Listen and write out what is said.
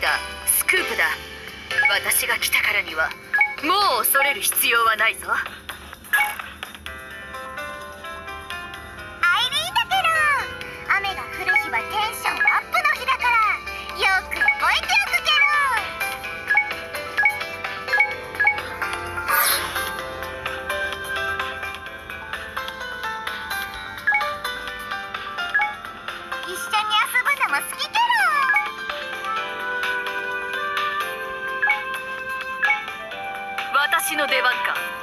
ーダースクープだ。私が来たからにはもう恐れる必要はないぞ。アイリーンだけど雨が降る日はテンションアップの日だからよく覚えておくけど。一緒に遊ぶのも好きけ私の出番か。